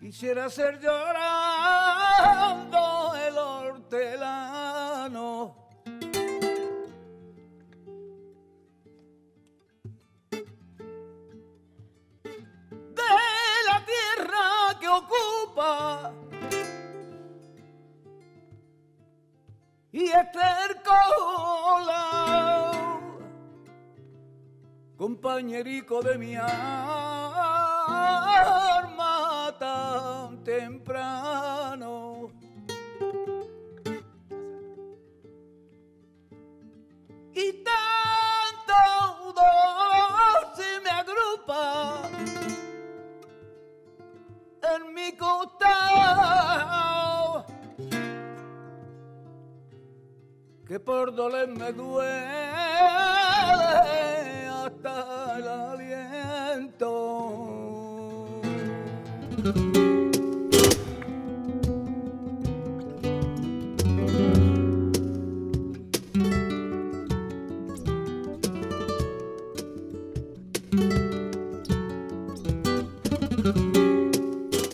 Quisiera ser llorando el hortelano. De la tierra que ocupa y estercola, compañerico de mi alma temprano. Y tanto dolor se me agrupa en mi costado que por doler me duele hasta el aliento.